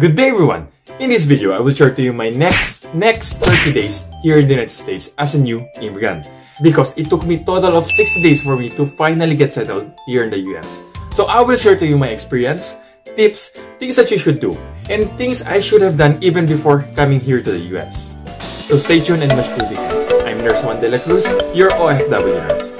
Good day everyone! In this video, I will share to you my next next 30 days here in the United States as a new immigrant. Because it took me total of 60 days for me to finally get settled here in the US. So I will share to you my experience, tips, things that you should do, and things I should have done even before coming here to the US. So stay tuned and watch to the. I'm Nurse Juan De La Cruz, your OFW nurse.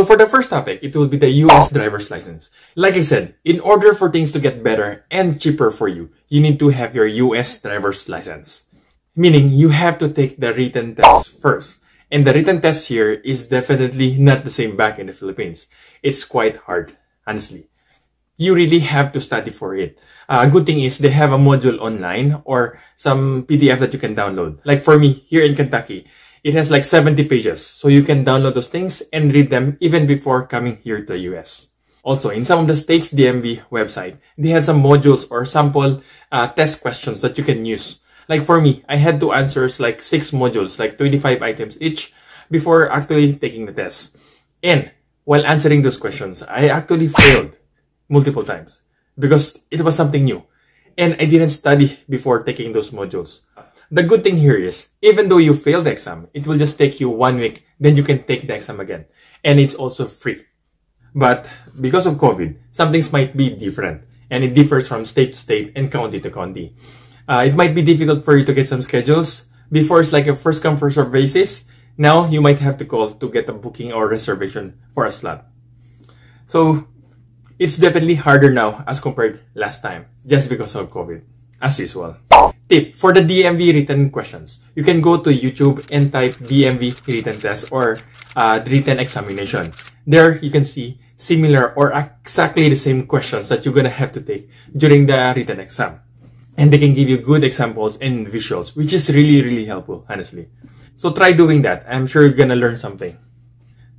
So for the first topic, it will be the US driver's license. Like I said, in order for things to get better and cheaper for you, you need to have your US driver's license. Meaning you have to take the written test first. And the written test here is definitely not the same back in the Philippines. It's quite hard, honestly. You really have to study for it. A uh, good thing is they have a module online or some PDF that you can download. Like for me, here in Kentucky, it has like 70 pages, so you can download those things and read them even before coming here to the US. Also, in some of the states DMV website, they have some modules or sample uh, test questions that you can use. Like for me, I had to answer like six modules, like 25 items each, before actually taking the test. And while answering those questions, I actually failed multiple times because it was something new. And I didn't study before taking those modules. The good thing here is, even though you fail the exam, it will just take you one week, then you can take the exam again. And it's also free. But because of COVID, some things might be different, and it differs from state to state and county to county. Uh, it might be difficult for you to get some schedules. Before it's like a first come first serve basis. Now you might have to call to get a booking or reservation for a slot. So it's definitely harder now as compared last time, just because of COVID, as usual. Tip, for the DMV written questions, you can go to YouTube and type DMV written test or uh, written examination. There you can see similar or exactly the same questions that you're gonna have to take during the written exam. And they can give you good examples and visuals, which is really, really helpful, honestly. So try doing that. I'm sure you're gonna learn something.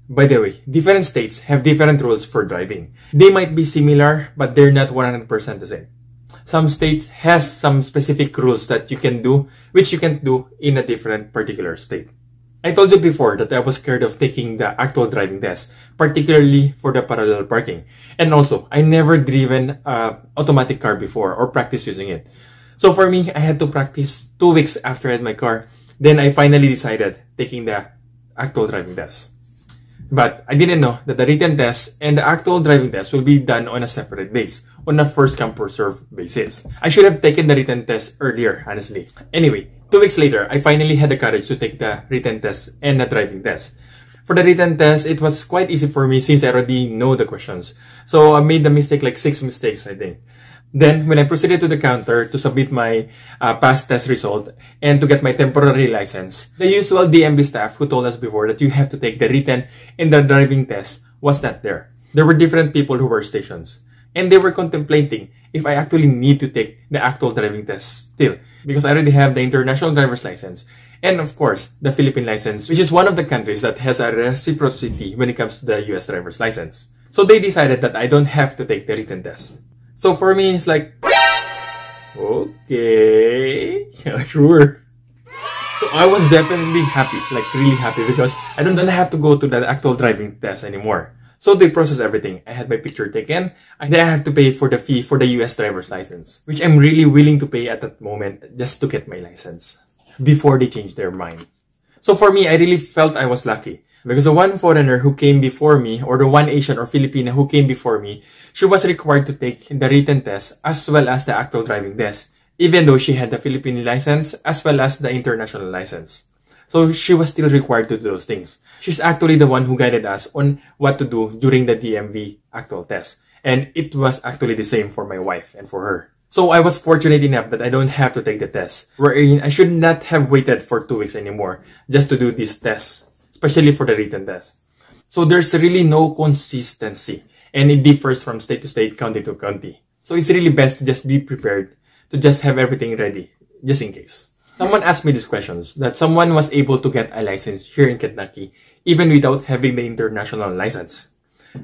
By the way, different states have different rules for driving. They might be similar, but they're not 100% the same some states has some specific rules that you can do, which you can do in a different particular state. I told you before that I was scared of taking the actual driving test, particularly for the parallel parking. And also, I never driven a automatic car before or practice using it. So for me, I had to practice two weeks after I had my car. Then I finally decided taking the actual driving test. But I didn't know that the written test and the actual driving test will be done on a separate days, on a first come first serve basis. I should have taken the written test earlier, honestly. Anyway, two weeks later, I finally had the courage to take the written test and the driving test. For the written test, it was quite easy for me since I already know the questions. So I made the mistake like six mistakes, I think. Then, when I proceeded to the counter to submit my uh, past test result and to get my temporary license, the usual DMV staff who told us before that you have to take the written and the driving test was not there. There were different people who were stations. And they were contemplating if I actually need to take the actual driving test still. Because I already have the international driver's license. And of course, the Philippine license, which is one of the countries that has a reciprocity when it comes to the US driver's license. So they decided that I don't have to take the written test. So for me, it's like, okay, yeah, sure. So I was definitely happy, like really happy because I don't, don't have to go to the actual driving test anymore. So they process everything. I had my picture taken, and then I have to pay for the fee for the US driver's license, which I'm really willing to pay at that moment just to get my license before they change their mind. So for me, I really felt I was lucky because the one foreigner who came before me, or the one Asian or Filipino who came before me, she was required to take the written test as well as the actual driving test, even though she had the Philippine license as well as the international license. So she was still required to do those things. She's actually the one who guided us on what to do during the DMV actual test. And it was actually the same for my wife and for her. So I was fortunate enough that I don't have to take the test, wherein I should not have waited for two weeks anymore just to do this test especially for the written test. So there's really no consistency and it differs from state to state, county to county. So it's really best to just be prepared to just have everything ready, just in case. Someone asked me these questions that someone was able to get a license here in Kentucky even without having the international license.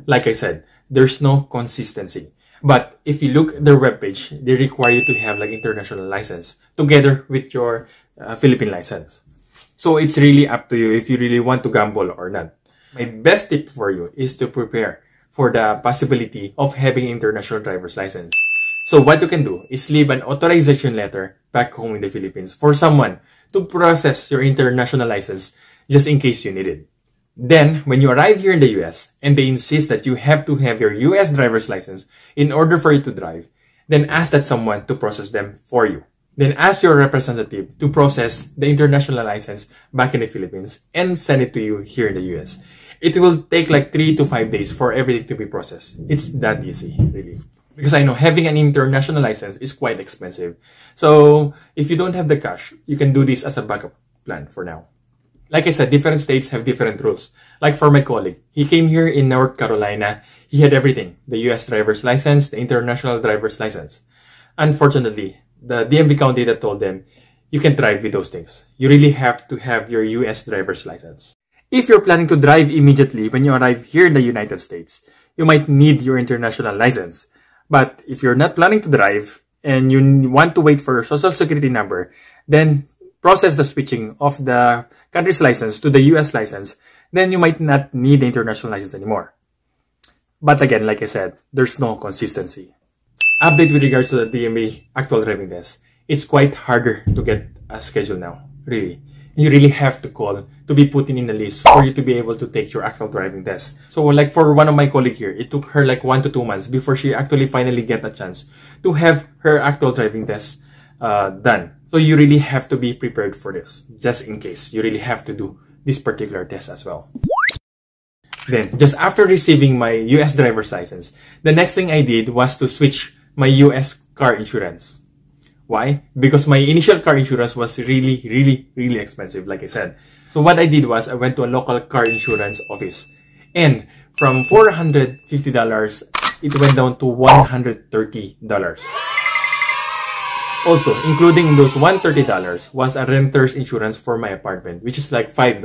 Like I said, there's no consistency. But if you look at their webpage, they require you to have like international license together with your uh, Philippine license. So it's really up to you if you really want to gamble or not. My best tip for you is to prepare for the possibility of having international driver's license. So what you can do is leave an authorization letter back home in the Philippines for someone to process your international license just in case you need it. Then, when you arrive here in the US and they insist that you have to have your US driver's license in order for you to drive, then ask that someone to process them for you. Then ask your representative to process the international license back in the Philippines and send it to you here in the US. It will take like three to five days for everything to be processed. It's that easy, really. Because I know having an international license is quite expensive. So if you don't have the cash, you can do this as a backup plan for now. Like I said, different states have different rules. Like for my colleague, he came here in North Carolina. He had everything. The US driver's license, the international driver's license. Unfortunately, the DMV county that told them, you can drive with those things. You really have to have your US driver's license. If you're planning to drive immediately when you arrive here in the United States, you might need your international license. But if you're not planning to drive and you want to wait for your social security number, then process the switching of the country's license to the US license, then you might not need the international license anymore. But again, like I said, there's no consistency. Update with regards to the DMV actual driving test. It's quite harder to get a schedule now, really. You really have to call to be put in the list for you to be able to take your actual driving test. So like for one of my colleagues here, it took her like one to two months before she actually finally get a chance to have her actual driving test uh, done. So you really have to be prepared for this, just in case you really have to do this particular test as well. Then, just after receiving my US driver's license, the next thing I did was to switch my US car insurance. Why? Because my initial car insurance was really, really, really expensive, like I said. So what I did was I went to a local car insurance office. And from $450, it went down to $130. Also, including those $130 was a renter's insurance for my apartment, which is like $5.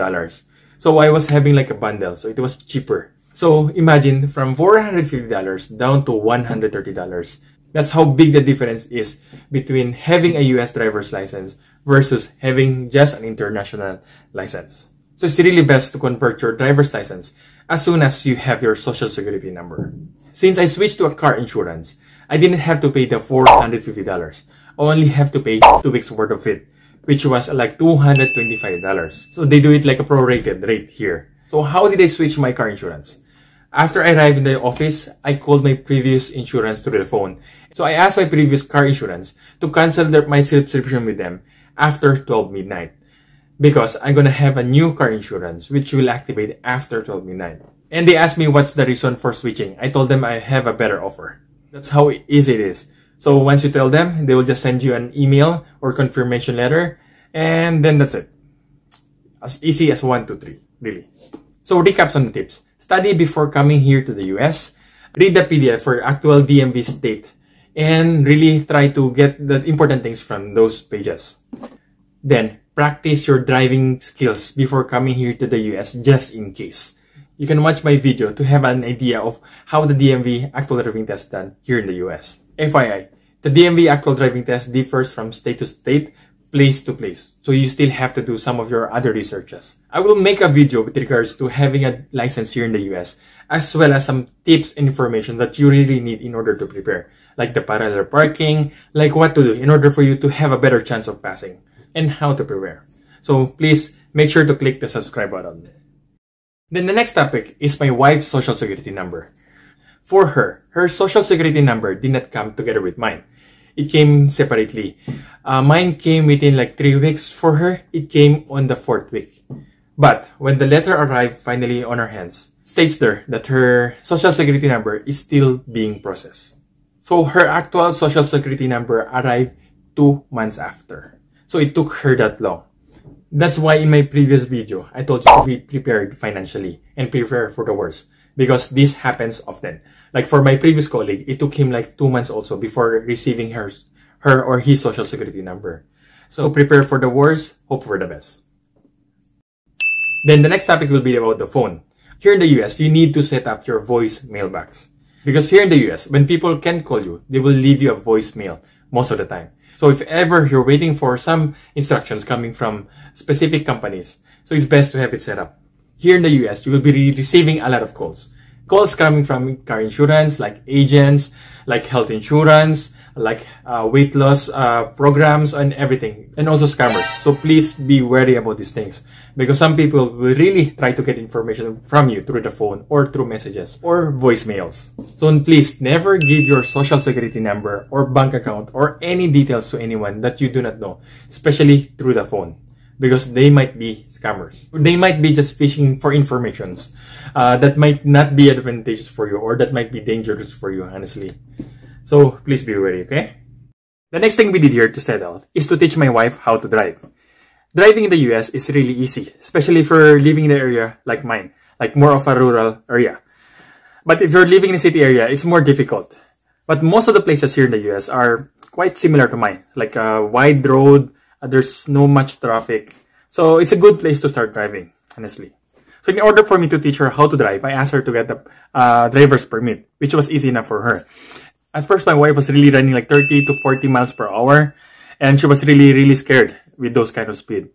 So I was having like a bundle, so it was cheaper. So imagine from $450 down to $130. That's how big the difference is between having a US driver's license versus having just an international license. So it's really best to convert your driver's license as soon as you have your social security number. Since I switched to a car insurance, I didn't have to pay the $450 I only have to pay two weeks worth of it, which was like $225. So they do it like a prorated rate here. So how did I switch my car insurance? After I arrived in the office, I called my previous insurance through the phone. So I asked my previous car insurance to cancel their, my subscription with them after 12 midnight. Because I'm gonna have a new car insurance which will activate after 12 midnight. And they asked me what's the reason for switching. I told them I have a better offer. That's how easy it is. So once you tell them, they will just send you an email or confirmation letter, and then that's it. As easy as one, two, three, really. So recaps on the tips. Study before coming here to the US. Read the PDF for actual DMV state and really try to get the important things from those pages. Then practice your driving skills before coming here to the US just in case. You can watch my video to have an idea of how the DMV actual driving test done here in the US. FYI, the DMV actual driving test differs from state to state, place to place. So you still have to do some of your other researches. I will make a video with regards to having a license here in the US, as well as some tips and information that you really need in order to prepare, like the parallel parking, like what to do in order for you to have a better chance of passing, and how to prepare. So please make sure to click the subscribe button. Then the next topic is my wife's social security number. For her, her social security number did not come together with mine. It came separately. Uh, mine came within like three weeks. For her, it came on the fourth week. But when the letter arrived finally on her hands, states there that her social security number is still being processed. So her actual social security number arrived two months after. So it took her that long. That's why in my previous video, I told you to be prepared financially and prepare for the worst because this happens often. Like for my previous colleague, it took him like two months also before receiving her, her or his social security number. So prepare for the worst, hope for the best. Then the next topic will be about the phone. Here in the US, you need to set up your voice mailbox. Because here in the US, when people can call you, they will leave you a voicemail most of the time. So if ever you're waiting for some instructions coming from specific companies, so it's best to have it set up here in the US, you will be receiving a lot of calls. Calls coming from car insurance, like agents, like health insurance, like uh, weight loss uh, programs and everything, and also scammers. So please be wary about these things because some people will really try to get information from you through the phone or through messages or voicemails. So please never give your social security number or bank account or any details to anyone that you do not know, especially through the phone because they might be scammers. They might be just fishing for informations uh, that might not be advantageous for you or that might be dangerous for you, honestly. So please be wary, okay? The next thing we did here to settle is to teach my wife how to drive. Driving in the US is really easy, especially for living in an area like mine, like more of a rural area. But if you're living in a city area, it's more difficult. But most of the places here in the US are quite similar to mine, like a wide road, uh, there's no much traffic. So it's a good place to start driving, honestly. So in order for me to teach her how to drive, I asked her to get the uh, driver's permit, which was easy enough for her. At first, my wife was really running like 30 to 40 miles per hour, and she was really, really scared with those kind of speed.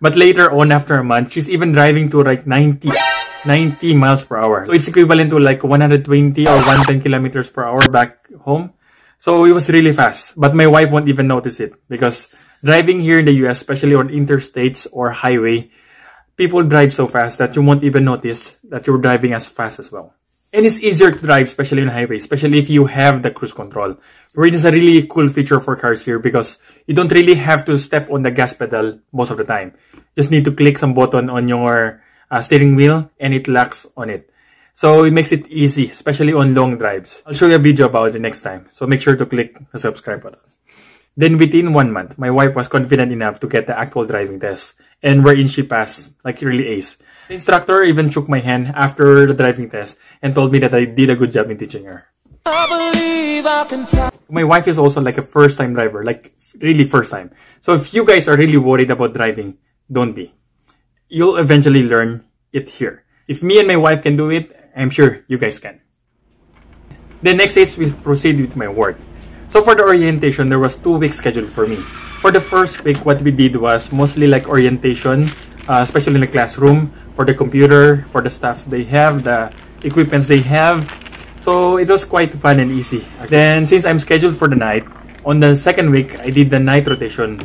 But later on, after a month, she's even driving to like 90, 90 miles per hour. So it's equivalent to like 120 or 110 kilometers per hour back home. So it was really fast, but my wife won't even notice it because driving here in the US, especially on interstates or highway, people drive so fast that you won't even notice that you're driving as fast as well. And it's easier to drive, especially on highway, especially if you have the cruise control. It is a really cool feature for cars here because you don't really have to step on the gas pedal most of the time. Just need to click some button on your uh, steering wheel and it locks on it. So it makes it easy, especially on long drives. I'll show you a video about it next time. So make sure to click the subscribe button. Then within one month, my wife was confident enough to get the actual driving test and wherein she passed, like really ace. The instructor even shook my hand after the driving test and told me that I did a good job in teaching her. My wife is also like a first time driver, like really first time. So if you guys are really worried about driving, don't be. You'll eventually learn it here. If me and my wife can do it, I'm sure you guys can. The next is we proceed with my work. So for the orientation, there was two weeks scheduled for me. For the first week, what we did was mostly like orientation, uh, especially in the classroom, for the computer, for the stuff they have, the equipments they have. So it was quite fun and easy. Then since I'm scheduled for the night, on the second week, I did the night rotation.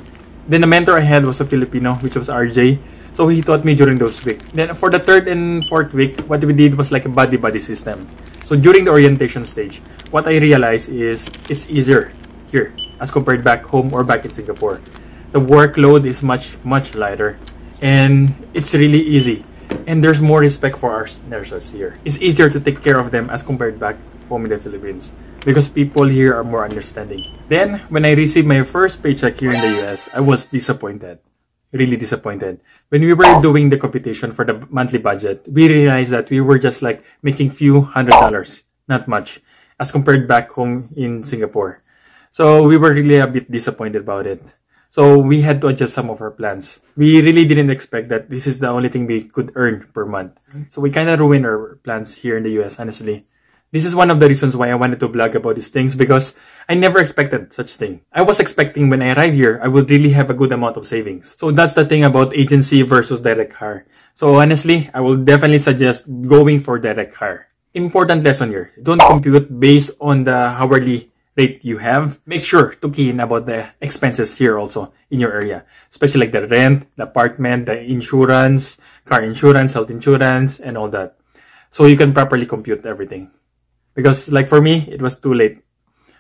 Then the mentor I had was a Filipino, which was RJ. So he taught me during those weeks. Then for the third and fourth week, what we did was like a buddy-buddy system. So during the orientation stage, what I realized is it's easier here as compared back home or back in Singapore. The workload is much, much lighter and it's really easy. And there's more respect for our nurses here. It's easier to take care of them as compared back home in the Philippines because people here are more understanding. Then, when I received my first paycheck here in the US, I was disappointed really disappointed. When we were doing the computation for the monthly budget, we realized that we were just like making few hundred dollars, not much, as compared back home in Singapore. So we were really a bit disappointed about it. So we had to adjust some of our plans. We really didn't expect that this is the only thing we could earn per month. Mm-hmm. So we kind of ruined our plans here in the US, honestly. This is one of the reasons why I wanted to blog about these things because I never expected such thing. I was expecting when I arrive here, I would really have a good amount of savings. So that's the thing about agency versus direct hire. So honestly, I will definitely suggest going for direct hire. Important lesson here. Don't compute based on the hourly rate you have. Make sure to key in about the expenses here also in your area, especially like the rent, the apartment, the insurance, car insurance, health insurance, and all that. So you can properly compute everything because like for me it was too late.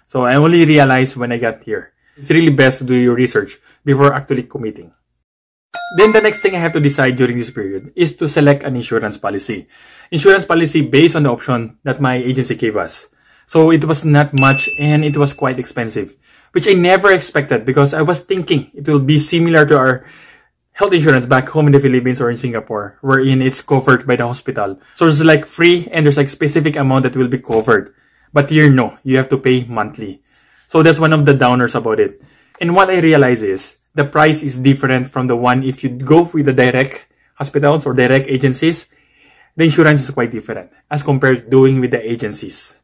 So i only realized when i got here. It's really best to do your research before actually committing. Then the next thing i have to decide during this period is to select an insurance policy. Insurance policy based on the option that my agency gave us. So it was not much and it was quite expensive which i never expected because i was thinking it will be similar to our health insurance back home in the Philippines or in Singapore, wherein it's covered by the hospital. So it's like free and there's like specific amount that will be covered. But here, no, you have to pay monthly. So that's one of the downers about it. And what I realize is the price is different from the one if you go with the direct hospitals or direct agencies, the insurance is quite different as compared to doing with the agencies.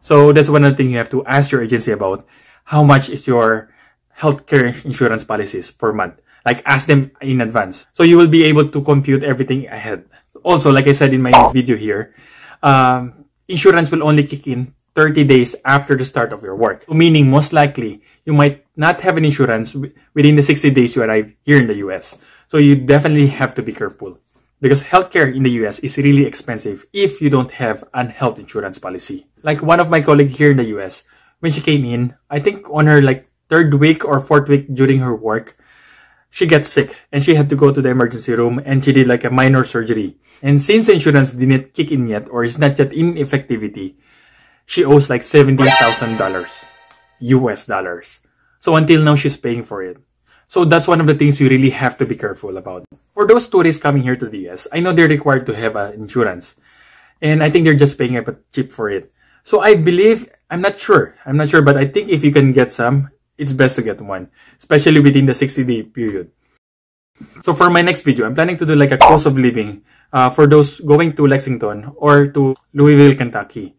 So that's one of the things you have to ask your agency about. How much is your healthcare insurance policies per month? Like ask them in advance. So you will be able to compute everything ahead. Also, like I said in my video here, um, insurance will only kick in 30 days after the start of your work. Meaning, most likely, you might not have an insurance within the 60 days you arrive here in the US. So you definitely have to be careful because healthcare in the US is really expensive if you don't have an health insurance policy. Like one of my colleagues here in the US, when she came in, I think on her like third week or fourth week during her work, she gets sick and she had to go to the emergency room and she did like a minor surgery. And since insurance didn't kick in yet or is not yet in effectivity, she owes like $17,000 US dollars. So until now, she's paying for it. So that's one of the things you really have to be careful about. For those tourists coming here to the US, I know they're required to have uh, insurance. And I think they're just paying a bit cheap for it. So I believe, I'm not sure, I'm not sure, but I think if you can get some, it's best to get one, especially within the 60 day period. So for my next video, I'm planning to do like a cost of living uh, for those going to Lexington or to Louisville, Kentucky.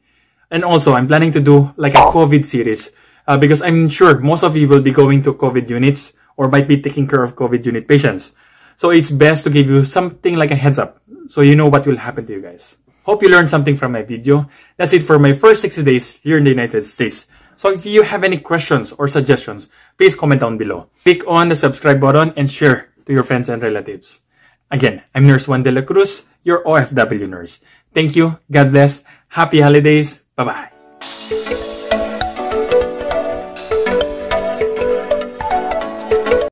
And also, I'm planning to do like a COVID series uh, because I'm sure most of you will be going to COVID units or might be taking care of COVID unit patients. So it's best to give you something like a heads up so you know what will happen to you guys. Hope you learned something from my video. That's it for my first 60 days here in the United States. So if you have any questions or suggestions, please comment down below. Click on the subscribe button and share to your friends and relatives. Again, I'm Nurse Juan de la Cruz, your OFW nurse. Thank you. God bless. Happy holidays. Bye-bye.